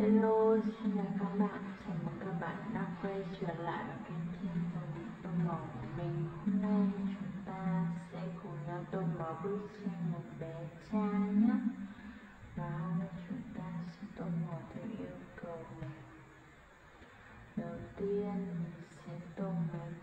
Hello, xin chào các bạn, chào mừng các bạn đã quay trở lại với kênh Thiên Tông Tông Mỏ của mình. Hôm nay chúng ta sẽ cùng nhau tô mỏ bức tranh một bé trai nhé. Và hôm nay chúng ta sẽ tô mỏ theo yêu cầu này. Đầu tiên mình sẽ tô mái màu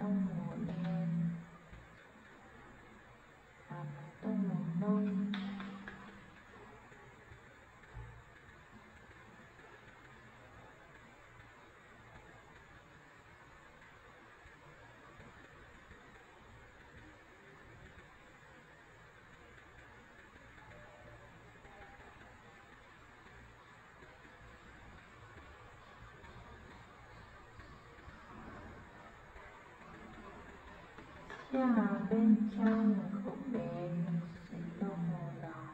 Và bên trong của bé mình sẽ đó.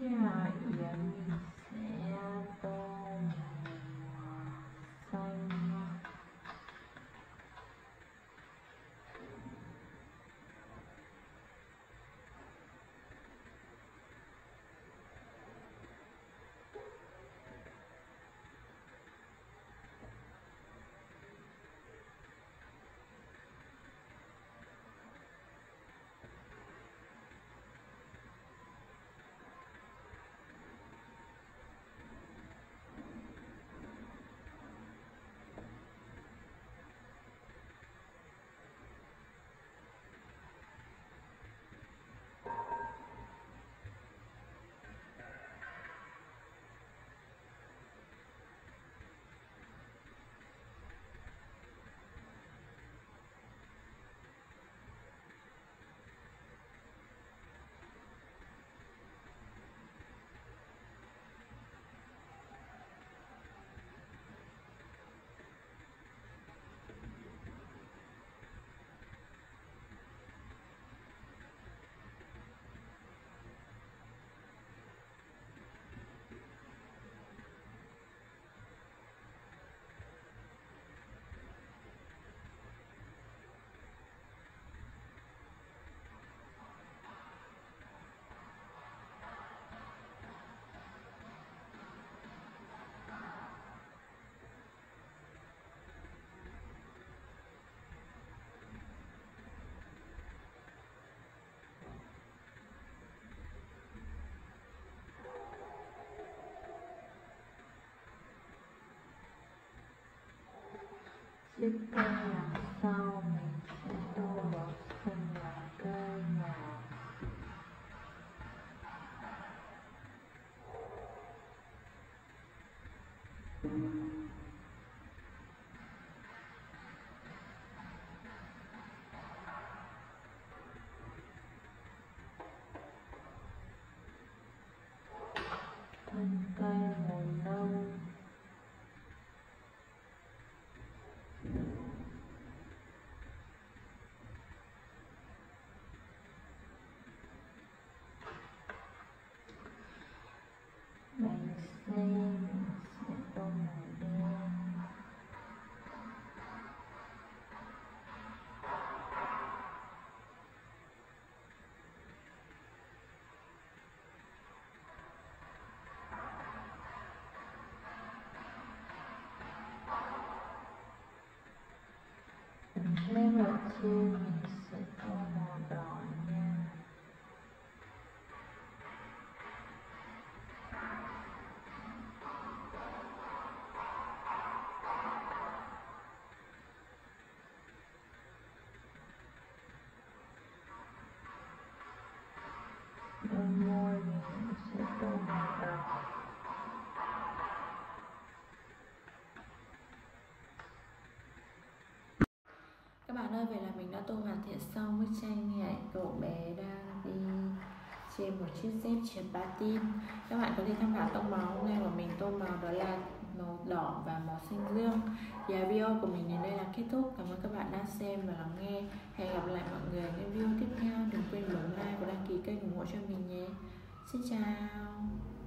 Màu đỏ Dạ, dạ mình sẽ tô màu xanh nha chiếc cây đằng sau mình sẽ tô vào phần cây nhỏ hiện sau bức tranh hình ảnh cậu bé đang đi trên một chiếc dép trượt patin. Các bạn có thể tham khảo tông màu hôm nay của mình. Tông màu đó là màu đỏ và màu xanh dương thì video của mình đến đây là kết thúc. Cảm ơn các bạn đã xem và lắng nghe. Hẹn gặp lại mọi người ở những video tiếp theo. Đừng quên bấm like và đăng ký kênh ủng hộ cho mình nhé. Xin chào!